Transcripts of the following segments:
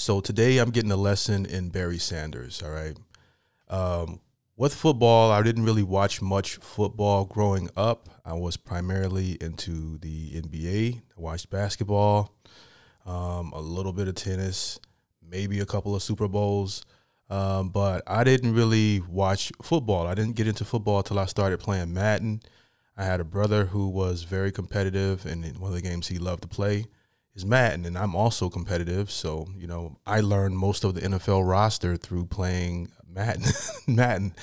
So today I'm getting a lesson in Barry Sanders. All right. Um, with football, I didn't really watch much football growing up. I was primarily into the NBA. I watched basketball, um, a little bit of tennis, maybe a couple of Super Bowls. Um, but I didn't really watch football. I didn't get into football until I started playing Madden. I had a brother who was very competitive, and one of the games he loved to play is Madden, and I'm also competitive. So you know, I learned most of the NFL roster through playing Madden, Madden,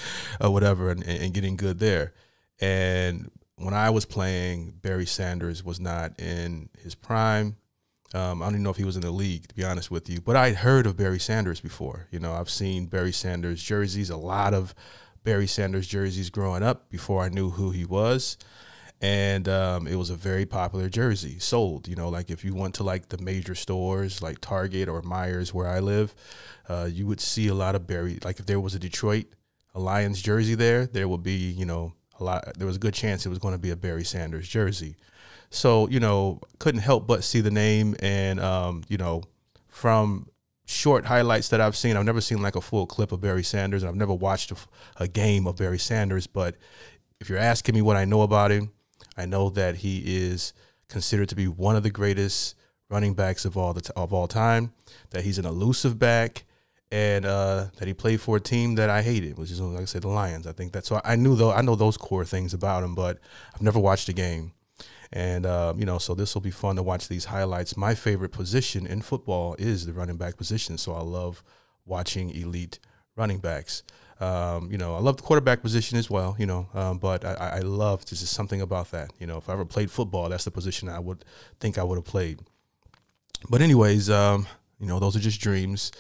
or whatever, and, and getting good there. And when I was playing, Barry Sanders was not in his prime. Um, I don't even know if he was in the league, to be honest with you. But I'd heard of Barry Sanders before. You know, I've seen Barry Sanders jerseys, a lot of Barry Sanders jerseys growing up before I knew who he was. And um, it was a very popular jersey sold. You know, like if you went to like the major stores like Target or Meijers where I live, uh, you would see a lot of Barry. Like if there was a Detroit a Lions jersey there, there would be, you know, a lot. There was a good chance it was going to be a Barry Sanders jersey. So, you know, couldn't help but see the name. And, um, you know, from short highlights that I've seen, I've never seen like a full clip of Barry Sanders. I've never watched a, a game of Barry Sanders. But if you're asking me what I know about him, I know that he is considered to be one of the greatest running backs of all the of all time. That he's an elusive back, and uh, that he played for a team that I hated, which is like I said, the Lions. I think that's so. I knew though I know those core things about him, but I've never watched a game. And, uh, you know, so this will be fun to watch these highlights. My favorite position in football is the running back position. So I love watching elite running backs. Um, you know, I love the quarterback position as well, you know, um, but I, I love just something about that. You know, if I ever played football, that's the position I would think I would have played. But, anyways, um, you know, those are just dreams.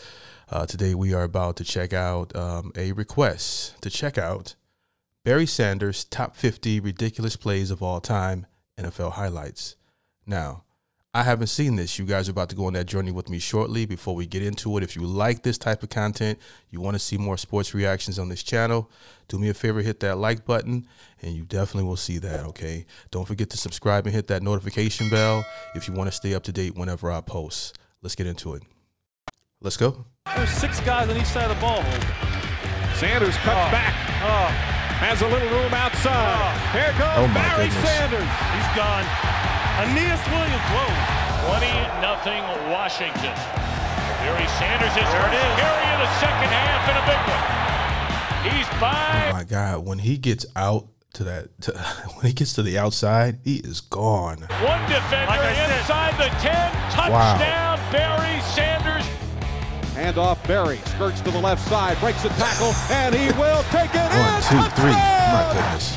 Uh, today we are about to check out um, a request to check out Barry Sanders' top 50 ridiculous plays of all time NFL highlights. Now, I haven't seen this. You guys are about to go on that journey with me shortly. Before we get into it, if you like this type of content, you want to see more sports reactions on this channel, do me a favor, hit that like button, and you definitely will see that, okay? Don't forget to subscribe and hit that notification bell if you want to stay up to date whenever I post. Let's get into it. Let's go. There's six guys on each side of the ball. Sanders cuts Oh. back. Oh, Has a little room outside. Oh. Here goes Oh, Barry goodness. Sanders. he's gone. Aeneas Williams, whoa. 20 nothing Washington. Barry Sanders is hurt. Carry in the second half in a big one. He's Oh my God, when he gets out to that, to, when he gets to the outside, he is gone. One defender Like I said. inside the 10. Touchdown, Barry Sanders. Hand off Barry. Skirts to the left side. Breaks a tackle. and he will take it One, in. two, three. My goodness.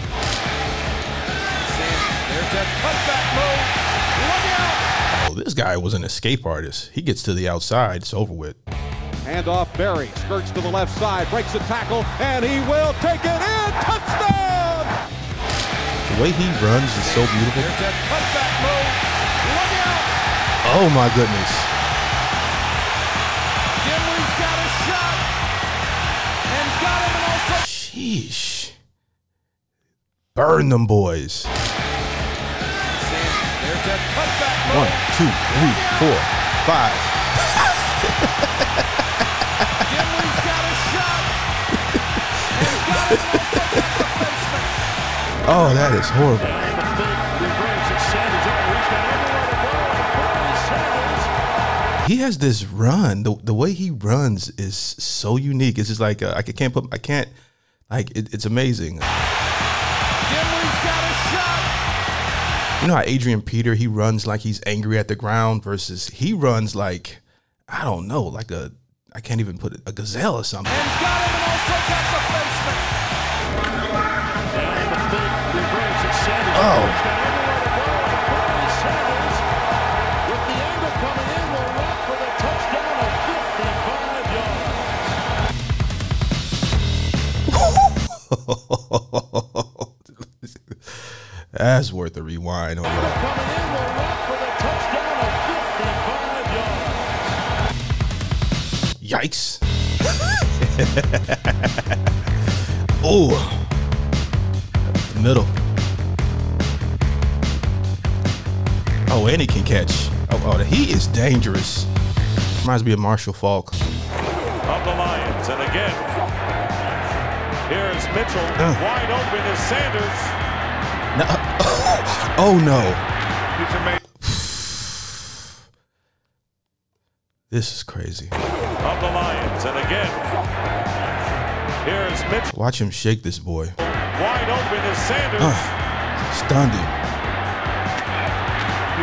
There's that cutback move. This guy was an escape artist. He gets to the outside, it's over with. Hand off Barry. Skirts to the left side. Breaks a tackle. And he will take it in. Touchdown! The way he runs is so beautiful. There's that cutback move. Look out. Oh my goodness. Dimley's got a shot. And got him also. Sheesh. Burn them boys. One, two, three, four, five. Dimley's got a shot. And got him and also got the baseman. Oh, that is horrible. And the fake reverse. It's Sanders over. He's got everywhere to go. Barry Sanders. He has this run. The, the way he runs is so unique. It's just like uh, I can't put. I can't. Like it, it's amazing. You know how Adrian Peter he runs like he's angry at the ground versus he runs like I don't know, like a I can't even put it a gazelle or something. And got him and also got the baseman. Oh. And the fake reverse. It's Sanders. Oh. He's got everywhere to go. Barry Sanders. With the angle coming in, will run for the touchdown of 55 yards. That's worth a rewind on that. Coming in, will run for the touchdown of 55 yards. Yikes. oh. Middle. Oh, and he can catch. Oh, oh, he is dangerous. Reminds me of Marshall Faulk. of the Lions. And again, here's Mitchell. Uh. Wide open is Sanders. No. oh no. He's amazing. This is crazy. Of the Lions. And again, here's Mitchell. Watch him shake this boy. Wide open is Sanders. Uh, stunned him.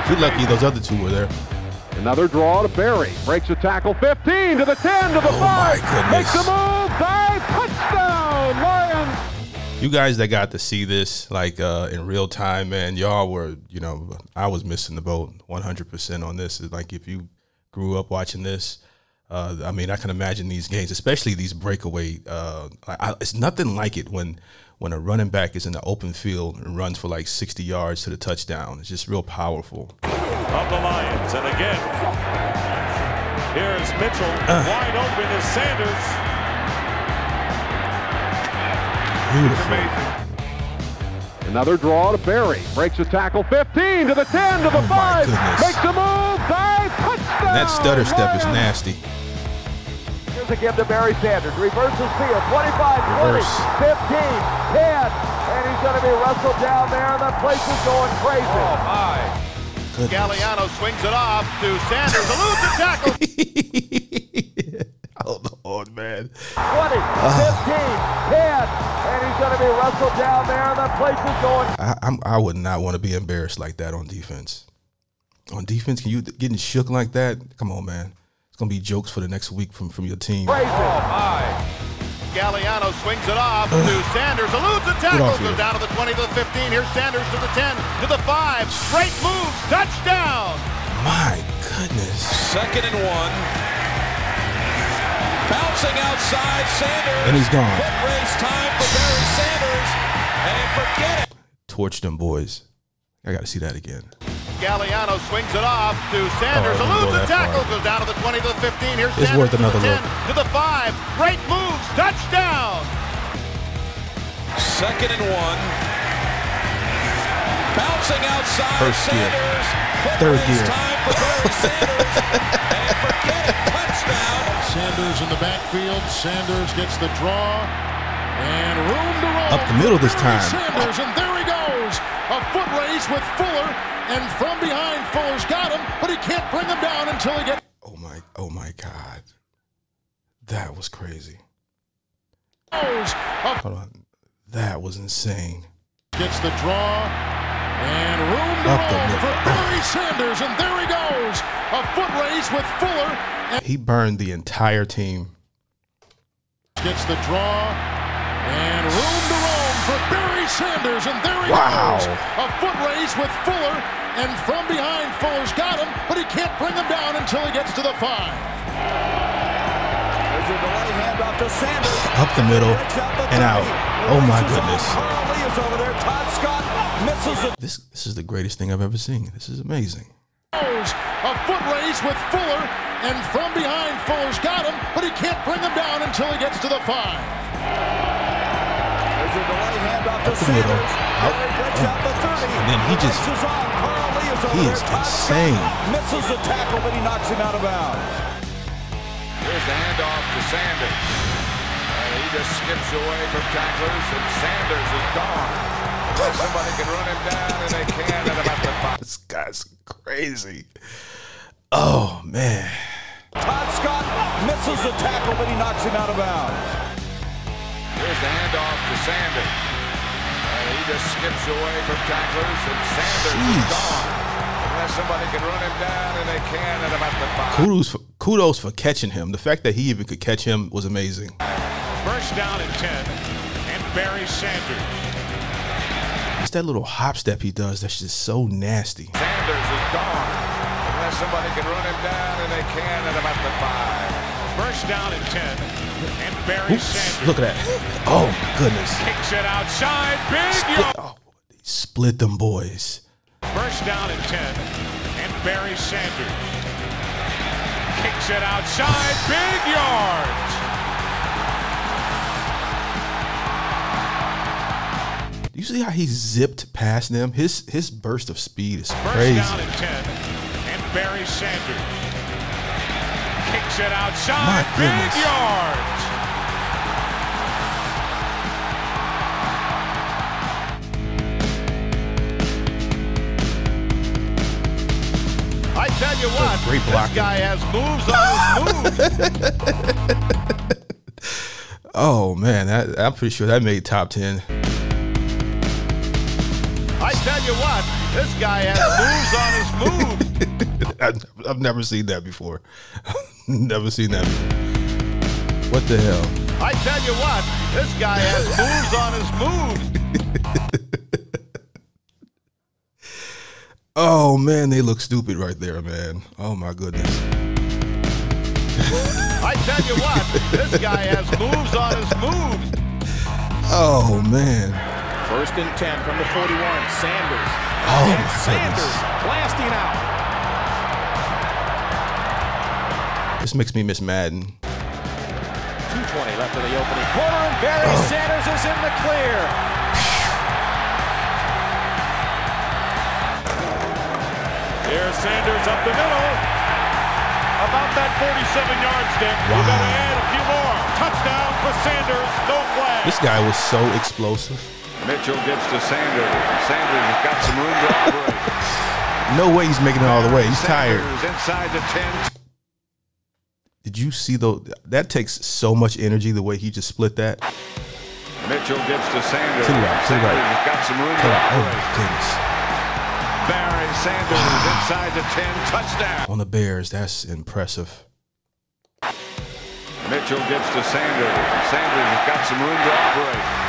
Good lucky those other two were there. Another draw to Barry. Breaks a tackle 15 to the 10 to the Oh, my 5. goodness. Makes a move. Dive. Touchdown. You guys that got to see this like uh, in real time, man, y'all were, you know, I was missing the boat 100% on this. It's like if you grew up watching this, uh, I mean, I can imagine these games, especially these breakaway. Uh, I, it's nothing like it when when a running back is in the open field and runs for like 60 yards to the touchdown. It's just real powerful. of the Lions. And again, here's Mitchell. Wide open is Sanders. Beautiful. Another draw to Barry. Breaks a tackle 15 to the 10 to the Oh, 5. Makes a move. Dive. Touchdown. And that stutter step is nasty. Here's a give to Barry Sanders. Reverses field. 25, 20, Reverse. 15, 10. And he's going to be wrestled down there, and the place is going crazy. Oh, my. Goodness. Gagliano swings it off to Sanders, eludes the tackle. Lord, man. 20, 15, 10. And he's going to be wrestled down there, and the place is going I, I'm, I would not want to be embarrassed like that on defense. On defense, can you getting shook like that? Come on, man. It's gonna be jokes for the next week from from your team. crazy. Oh, my. Gagliano swings it off to Sanders, eludes the tackle, off goes here. down to the 20 to the 15. Here's Sanders to the 10 to the 5. Straight moves, touchdown. My goodness. Second and one. Bouncing outside, Sanders. And he's gone. Foot race time for Barry Sanders. And forget it. Torch them boys. I got to see that again. Gagliano swings it off to Sanders, Oh, eludes go the tackle, far. goes down to the 20 to the 15. Here's It's Sanders worth to another the 10 look. to the 5. Great moves, touchdown. Second and one. Bouncing outside, First. Sanders. Foot Third race gear. time for Barry Sanders. and forget it. Sanders in the backfield. Sanders gets the draw. And room to roll. Up the middle this time. Sanders, and there he goes. A foot race with Fuller. And from behind, Fuller's got him, but he can't bring him down until he gets. Oh my, oh my God. That was crazy. Hold on. That was insane. gets the draw. And room to roll for Barry Sanders. And there he goes. A foot race with Fuller. And He burned the entire team. gets the draw. And room to roam for Barry Sanders. And there he Wow. goes. A foot race with Fuller. And from behind, Fuller's got him, but he can't bring him down until he gets to the five. Up the middle Breaks out the and out. Oh my goodness. off. Carl Lee is over there. Todd Scott misses it. This this is the greatest thing I've ever seen. This is amazing. A foot race with Fuller. And from behind, Fuller's got him, but he can't bring him down until he gets to the five. There's a delay handoff to Up the middle. Sanders. Out. Oh out the And then he just- Races on. Carl Lee is over He there. is Todd insane. Misses the tackle, but he knocks him out of bounds. Here's the handoff to Sanders. And he just skips away from tacklers, and Sanders is gone. Unless somebody can run him down, and they can at about the five. This guy's crazy. Oh man. Todd Scott misses the tackle, but he knocks him out of bounds. Here's the handoff to Sanders. And he just skips away from tacklers, and Sanders Jeez. is gone. Unless somebody can run him down, and they can at about the five. Kudos for, kudos for catching him. The fact that he even could catch him was amazing. First down and 10. And Barry Sanders. It's that little hop step he does that's just so nasty. Sanders is gone. Unless somebody can run him down, and they can at about the five. First down and 10. And Barry Oops, Sanders. look at that. Oh my goodness. Kicks it outside. Big Split, yard. oh, they split them boys. First down and 10. And Barry Sanders. Kicks it outside. Big yards. You see how he zipped past them? His his burst of speed is crazy. First down and 10. And Barry Sanders. Kicks it outside. My Big yards. I tell you what, great this blocking. guy has moves on his moves. Oh man, that, I'm pretty sure that made top ten. I you what, this guy has moves on his moves. I've, I've never seen that before. never seen that. Before. What the hell? I tell you what, this guy has moves on his moves. Oh man, they look stupid right there, man. Oh my goodness. I tell you what, this guy has moves on his moves. Oh man. First and 10 from the 41. Sanders. Oh and my Sanders goodness. blasting out. This makes me miss Madden. 220 left of the opening quarter, and Barry Oh. Sanders is in the clear. Here's Sanders up the middle. About that 47 yards, Dick. We Wow. gotta add a few more. Touchdown for Sanders. No flag. This guy was so explosive. Mitchell gets to Sanders. Sanders has got some room to operate. No way he's making it all the way. He's tired. Sanders inside the 10. Did you see though? That takes so much energy. The way he just split that. Mitchell gets to Sanders. To the right, to the right. Sanders got some room to Oh my goodness. Barry Sanders inside the 10. Touchdown. On the Bears, that's impressive. Mitchell gets to Sanders. Sanders has got some room to operate.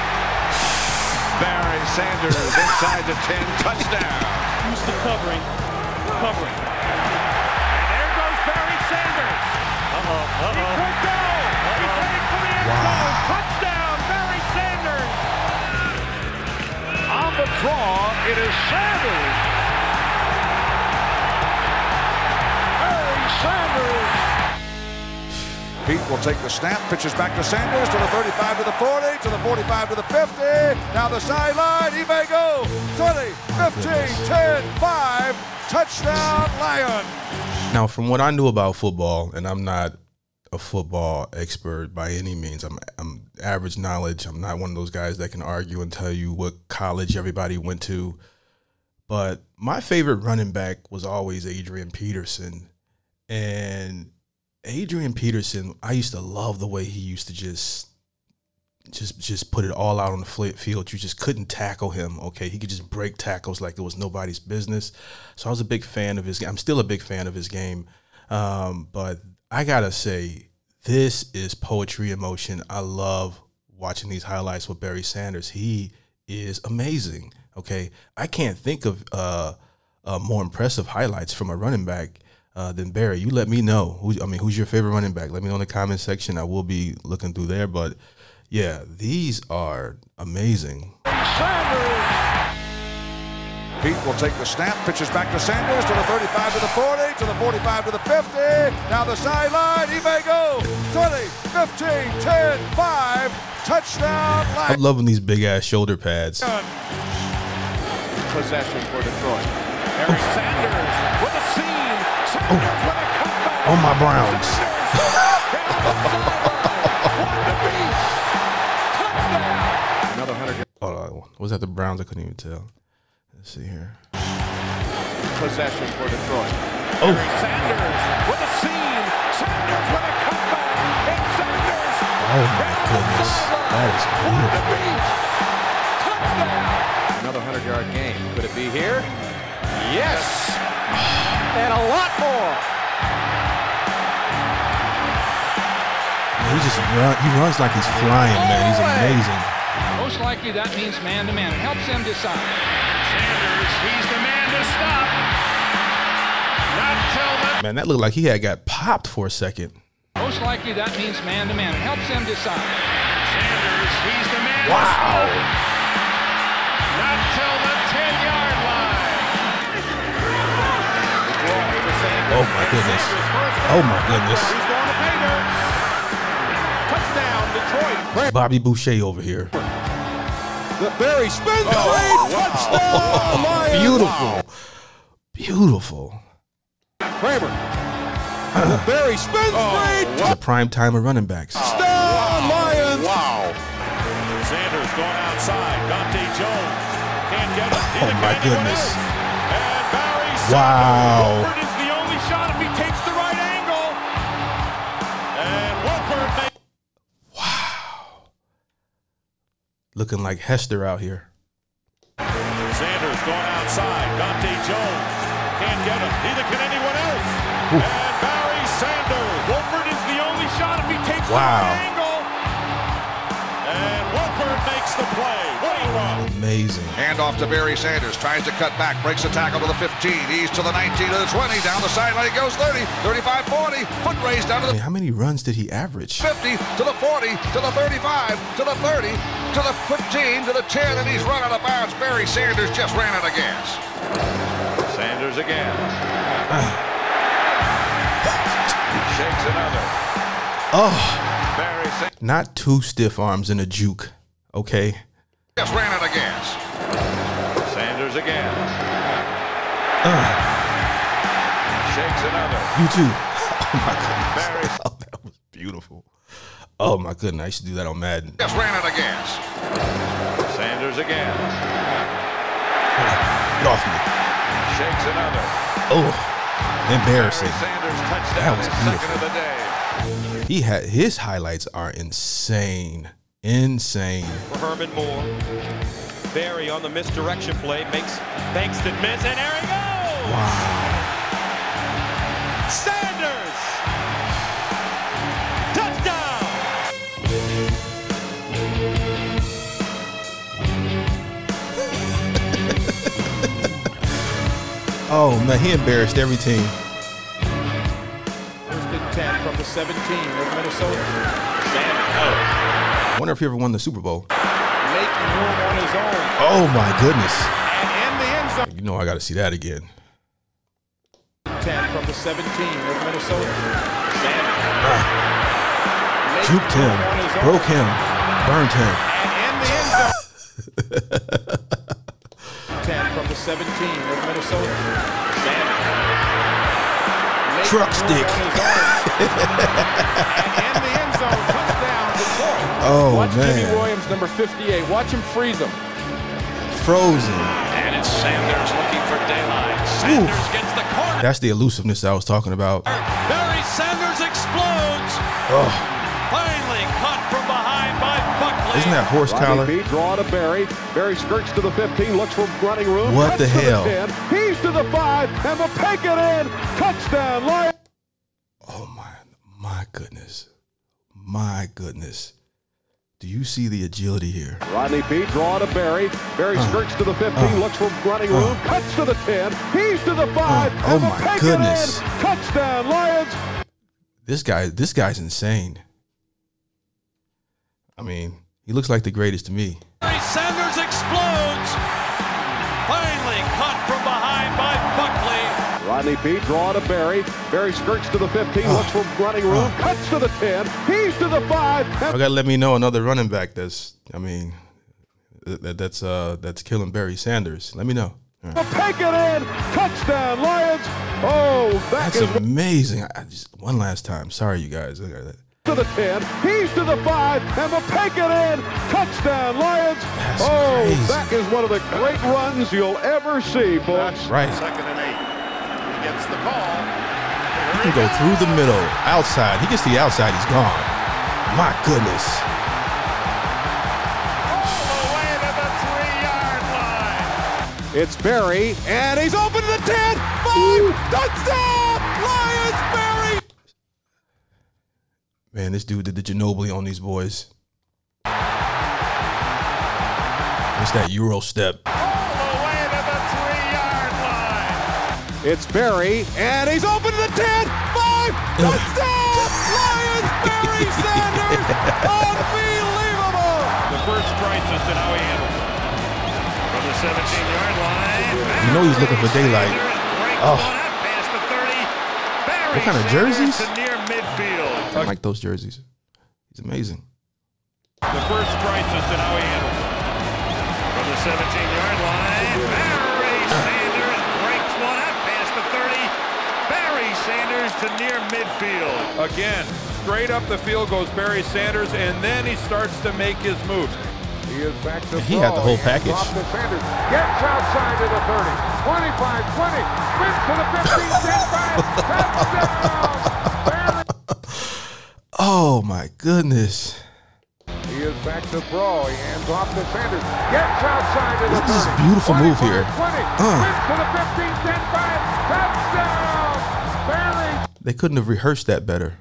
Barry Sanders inside the 10. Touchdown. Who's the covering? Covering. And there goes Barry Sanders. Uh-oh, uh-oh. He could go. He's heading for the end Wow. zone. Touchdown, Barry Sanders. On the draw, it is Sanders. Peete will take the snap, pitches back to Sanders to the 35 to the 40, to the 45 to the 50, down the sideline, he may go 20, 15, 10, 5, touchdown Lion. Now, from what I knew about football, and I'm not a football expert by any means. I'm I'm average knowledge. I'm not one of those guys that can argue and tell you what college everybody went to. But my favorite running back was always Adrian Peterson. And Adrian Peterson, I used to love the way he used to just just just put it all out on the field. You just couldn't tackle him. Okay, he could just break tackles like it was nobody's business. So I was a big fan of his. Game. I'm still a big fan of his game. Um, but I gotta say, this is poetry in motion. I love watching these highlights with Barry Sanders. He is amazing. Okay, I can't think of uh, uh, more impressive highlights from a running back uh, than Barry. You let me know. Who, I mean, who's your favorite running back? Let me know in the comment section. I will be looking through there. But yeah, these are amazing. Peete will take the snap, pitches back to Sanders to the 35 to the 40, to the 45 to the 50, Now the sideline, he may go 20, 15, 10, 5, touchdown Lion. I'm loving these big ass shoulder pads. Possession for Detroit. Barry Sanders seam. Sanders with a comeback. Oh my Browns. Another 100 Hold on. Was that the Browns? I couldn't even tell. Let's see here. possession for Detroit. Oh. Barry Sanders with a seam. Sanders with a comeback. And Sanders. Oh my goodness. That is beautiful. Another 100 yard game. Could it be here? Yes. And a lot more. He just run. He runs like he's flying, man. He's amazing. Most likely that means man-to-man. It helps them decide. Sanders, he's the man to stop. Not till the Man, that looked like he had got popped for a second. Most likely that means man-to-man. It helps them decide. Sanders, he's the man Wow. Oh my goodness. Oh my goodness. He's going to pay dirt. Touchdown, Detroit. Bobby Boucher over here. The Barry spins the lead, touchdown Lion. Beautiful. Beautiful. Kramer Barry spins free. Oh, the prime time of running backs. Touchdown, Lions. Wow. Sanders going outside. Dante Jones can't get it. Oh, my goodness. And Barry Wow. Looking like Hester out here. Sanders going outside. Dante Jones can't get him. Neither can anyone else. And Barry Sanders. Wolford is the only shot if he takes Wow. the angle. And Wolford makes the play. What a run. Amazing. Handoff to Barry Sanders. Tries to cut back. Breaks the tackle to the 15. Ease to the 19 to the 20. Down the sideline. He goes 30, 35, 40. Foot race down to I the mean, how many runs did he average? 50 to the 40 to the 35 to the 30 to the 15 to the 10. And he's run out of bounds. Barry Sanders just ran out of gas. Sanders again. Shakes another. Oh, Barry Sanders. not two stiff arms in a juke. Okay. Just ran out of gas. Sanders again. Uh, Shakes another. you too. Oh my goodness. Oh, that was beautiful. Oh my goodness. I used to do that on Madden. Just ran out of gas. Sanders again. Get off me. Shakes another. Oh, embarrassing. Barry Sanders That was His second of the day. He had his highlights are insane. Insane. for Herman Moore. Barry on the misdirection play makes Bankston miss, and there he goes! Wow. Sanders! Touchdown! Oh man, he embarrassed every team. First and 10 from the 17 of Minnesota. I wonder if he ever won the Super Bowl. Making room on his own. Oh my goodness. And in the end zone. You know I got to see that again. 10 from the 17 of Minnesota. Ah. Juked him, broke him, burned him. And in the end zone. 10 from the 17 of Minnesota. Truck stick. On his own. and in the end zone, touchdown Detroit. Oh Watch Jimmy man, Williams, number 58. Watch him freeze him. frozen. And it's Sanders looking for daylight. Sanders gets the corner. That's the elusiveness I was talking about. Barry Sanders explodes. Oh, Finally caught from behind by Buckley. isn't that horse Rodney collar? Peete draw to Barry. Barry skirts to the 15, looks for running room. What cuts the to hell? 10, he's to the 5, and the take it in. Touchdown, Lions. Oh my, my goodness, my goodness. Do you see the agility here? Rodney Peete draw to Barry. Barry Uh, skirts to the 15, uh, looks for running room, uh, cuts to the 10, he's to the 5, uh, oh and the my take goodness. in. Touchdown, Lions. This guy, this guy's insane. I mean, he looks like the greatest to me. Barry Sanders explodes. Buckley. Rodney Peete draw to Barry. Barry skirts to the 15, Uh, looks for running room, uh. cuts to the 10, he's to the 5, I gotta let me know another running back that's, I mean, that, that's uh that's killing Barry Sanders. Let me know. All right. the take it in. Touchdown, Lions. Oh, that That's is amazing. I, I just one last time. Sorry, you guys. I got that. to the 10. He's to the 5, and the take it in. Touchdown, Lions. That's oh, crazy. that is one of the great runs you'll ever see, folks. Right. Second and eight. He gets the call. He can go through the middle, outside. He gets the outside. He's gone. My goodness. all the way to the three-yard line. It's Barry, and he's open to the 10. 5. Touchdown, Lions, Barry. Man, this dude did the Ginobili on these boys. It's that Euro step. It's Barry, and he's open to the 10. 5. Touchdown, Lions, Barry Sanders. Unbelievable. The first crisis and how he handled it. From the 17-yard line. You know he's looking for daylight. Oh. What What kind of jerseys? Near midfield. I like those jerseys. He's amazing. The first crisis and how he handled it. From the 17-yard line. Barry Sanders breaks one up past the 30. Barry Sanders to near midfield. Again, straight up the field goes Barry Sanders, and then he starts to make his moves. He is back to He had the whole package. Sanders. Gets outside to the 30. 25, 20. Spins to the 15, 10, 5. Touchdown! Oh my goodness. He is back to Bro. He hands off to Sanders. Gets outside to the Look at this 30. beautiful move here. 20. Uh. To the 15, 10, 5. Touchdown! Barry They couldn't have rehearsed that better.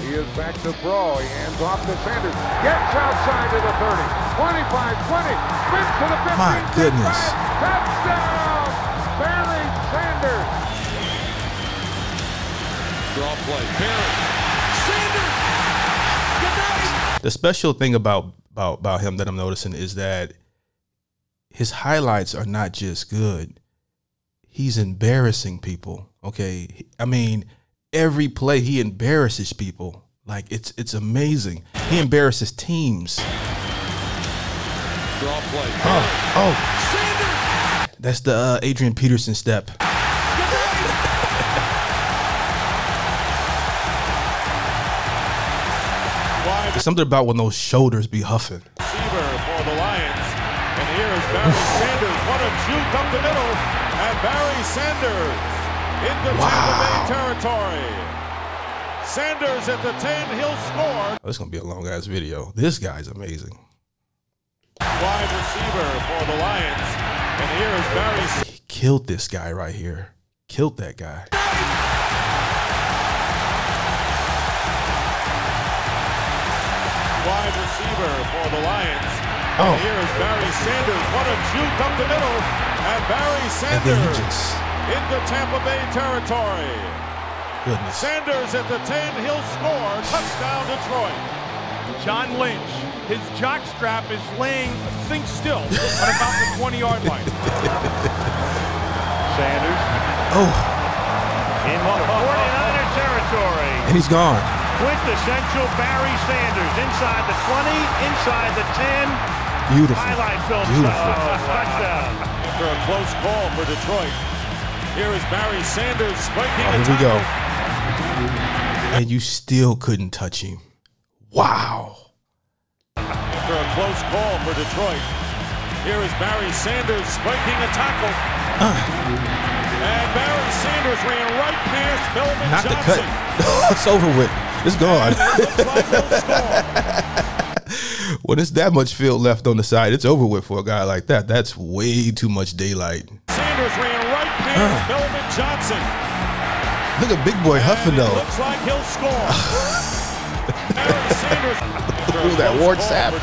He is back to Bro. He hands off to Sanders. Gets outside to the 30. 25, 20. Spins to the 15. My goodness. 5. Touchdown! Barry Sanders. Draw play. Barry. Sanders. Good night. The special thing about about about him that I'm noticing is that his highlights are not just good. He's embarrassing people. Okay, I mean, every play he embarrasses people. Like it's it's amazing. He embarrasses teams. Draw play. Oh, oh, that's the uh, Adrian Peterson step. There's something about when those shoulders be huffing. receiver for the Lions. And here is Barry Sanders. What a juke up the middle. And Barry Sanders into Tampa Bay territory. Sanders at the 10. He'll score. Oh, this is gonna be a long ass video. This guy's amazing. Wide receiver for the Lions. And here is Barry He killed this guy right here. Killed that guy. wide receiver for the Lions. Oh. And here is Barry Sanders. What a juke up the middle. And Barry Sanders. And then he just into Tampa Bay territory. goodness. Sanders at the 10. He'll score. Touchdown Detroit. John Lynch, his jock strap is laying think still on about the 20 yard line. Sanders Oh, in 49er territory. and he's gone. Quintessential Barry Sanders inside the 20, inside the 10. Beautiful. Highlight film Beautiful. style. Touchdown. After a close call for Detroit. Here is Barry Sanders spiking Oh, here we go. And you still couldn't touch him. Wow. After a close call for Detroit. Here is Barry Sanders spiking a tackle. Uh. And Barry Sanders ran right past Melvin Not the cut. it's over with. It's gone. When it's that much field left on the side, it's over with for a guy like that. That's way too much daylight. Sanders ran right past Melvin Johnson. Look at big boy huffing And though. Looks like he'll score. Barry Sanders. Ooh, that Ward Sapp.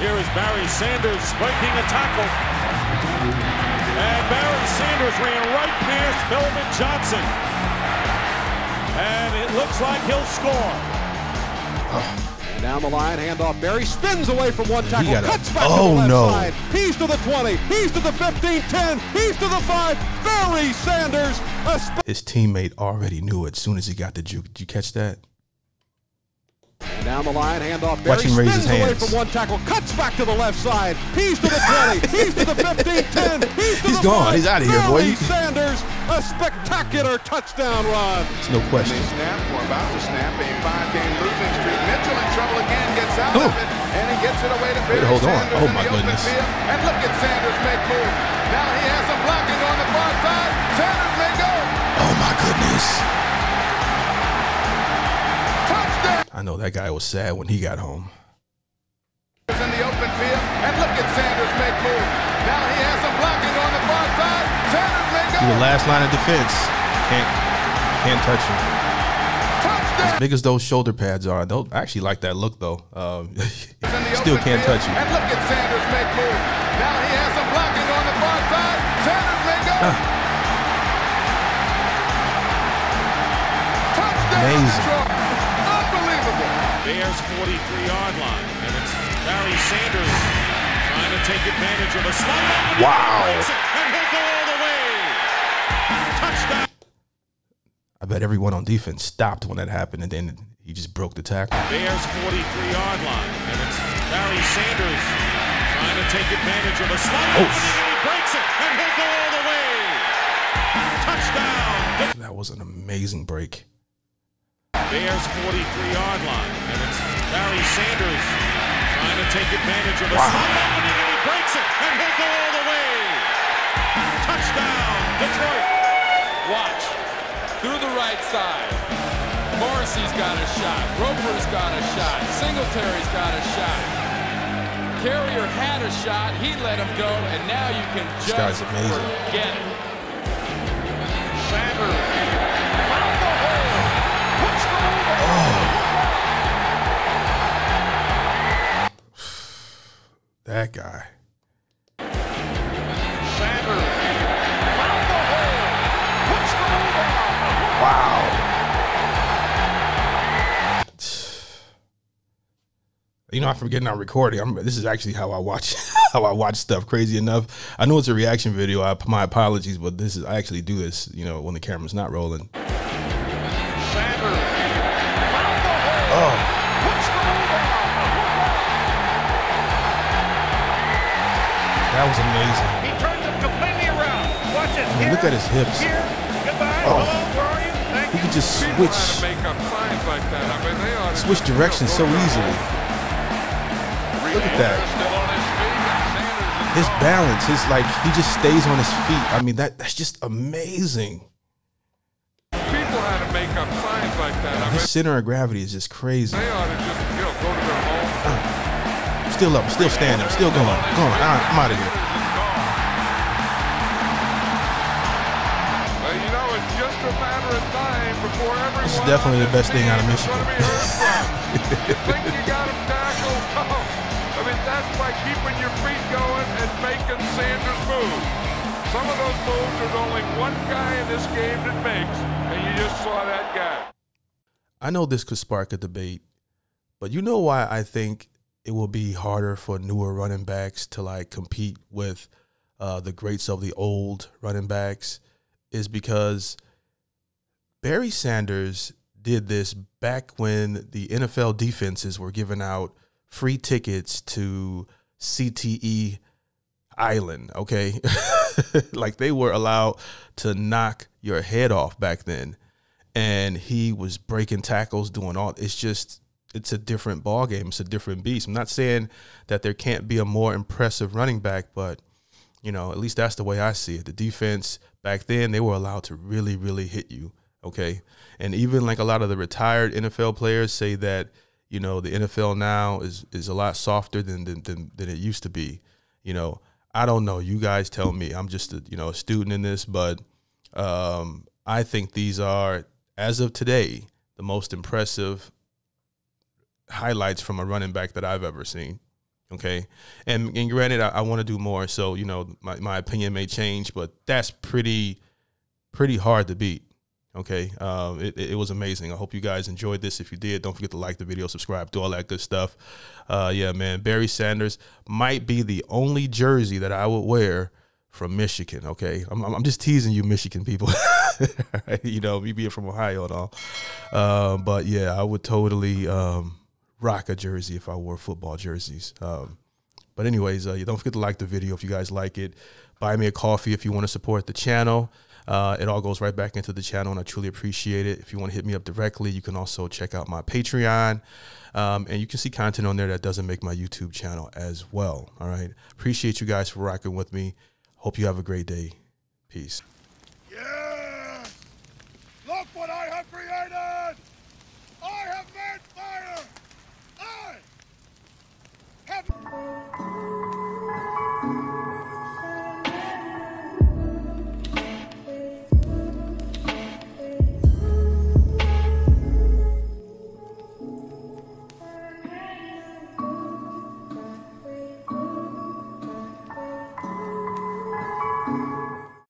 Here is Barry Sanders spiking a tackle. And Barry Sanders ran right past Melvin Johnson. And it looks like he'll score. Down the line, handoff. Barry spins away from one tackle, got a- cuts back oh, to the oh, left no. side. He's to the 20. He's to the 15, 10. He's to the 5. Barry Sanders. A sp- His teammate already knew it as soon as he got the juke. Did you catch that? Down the line, handoff. Watch Barry him raise spins his away from one tackle, cuts back to the left side. He's to the 20. He's to the 15, 10. He's to He's the gone. 5. He's outta here, boy. Barry Sanders. A spectacular touchdown run. It's no question. They snap, we're about to snap a five-game losing streak. Oh. and he gets it away to Wait, Barry hold on. Sanders Oh, my goodness. field. And look at Sanders make move. Now he has some blocking on the far side. Sanders may go. Oh my goodness. Touchdown I know that guy was sad when he got home. in the open field. And look at Sanders make move. Now he has some blocking on the far side. Sanders may go. The last line of defense. Can't can't touch him. Touchdown. Big as those shoulder pads are, they'll I actually like that look though. Um, still can't touch you. And look at Sanders make move. Now he has some blocking on the far side. Sanders may go. Touchdown. Amazing. Detroit. Unbelievable. Bears 43-yard line. And it's Barry Sanders trying to take advantage of a slide. Wow. Bet everyone on defense stopped when that happened, and then he just broke the tackle. Bears 43-yard line. And it's Barry Sanders trying to take advantage of a slide. Oh. And he breaks it. And he'll go all the way. Touchdown. That was an amazing break. Bears 43-yard line, and it's Barry Sanders trying to take advantage of the Wow. opening, and he breaks it, and he'll go all the way. Touchdown, Detroit. Watch. Through the right side. Morrissey's got a shot. Roper's got a shot. Singletary's got a shot. Carrier had a shot. He let him go, and now you can This just guy's amazing. forget it. Sanders found the hole. Puts the move That guy. You know, I'm forgetting I'm recording. I'm, this is actually how I watch how I watch stuff. Crazy enough, I know it's a reaction video. I, my apologies, but this is I actually do this. You know, when the camera's not rolling. Oh, that was amazing. He turns it completely around. Watch it. I mean, look at his hips. Here. Goodbye. Oh. Hello. Where are you? Thank He you. could just switch make up like that. I mean, they switch directions so easily. Look at that. His balance, his like he just stays on his feet. I mean that that's just amazing. People had to make up signs like that. His center of gravity is just crazy. they ought to just, you know, go to their home. Still up, still standing, still going, going. Ah, I'm out of here. But you know, it's just a matter of time before everyone. This is definitely the best thing out of Michigan. gonna be heard from. you think you got him tackled? I mean, that's by keeping your feet going and making Sanders move. Some of those moves there's only one guy in this game that makes, and you just saw that guy. I know this could spark a debate, but you know why I think it will be harder for newer running backs to like compete with uh, the greats of the old running backs is because Barry Sanders did this back when the NFL defenses were giving out free tickets to CTE Island, okay? like they were allowed to knock your head off back then. And he was breaking tackles, doing all it's just it's a different ball game. It's a different beast. I'm not saying that there can't be a more impressive running back, but you know, at least that's the way I see it. The defense back then, they were allowed to really, really hit you. Okay. And even like a lot of the retired NFL players say that, you know, the NFL now is is a lot softer than than than, than it used to be. You know, I don't know. You guys tell me. I'm just a, you know, a student in this, but um, I think these are, as of today, the most impressive highlights from a running back that I've ever seen. Okay. And, and granted, I, I want to do more. So, you know, my, my opinion may change, but that's pretty, pretty hard to beat. Okay. Um, it, it was amazing. I hope you guys enjoyed this. If you did, don't forget to like the video, subscribe, do all that good stuff. Uh, yeah, man. Barry Sanders might be the only jersey that I would wear from Michigan. Okay. I'm, I'm just teasing you, Michigan people. you know, me being from Ohio and all. Uh, but yeah, I would totally um, rock a jersey if I wore football jerseys. Um, but anyways, uh, you don't forget to like the video if you guys like it. Buy me a coffee if you want to support the channel. Uh, it all goes right back into the channel, and I truly appreciate it. If you want to hit me up directly, you can also check out my Patreon, um, and you can see content on there that doesn't make my YouTube channel as well. All right, appreciate you guys for rocking with me. Hope you have a great day. Peace.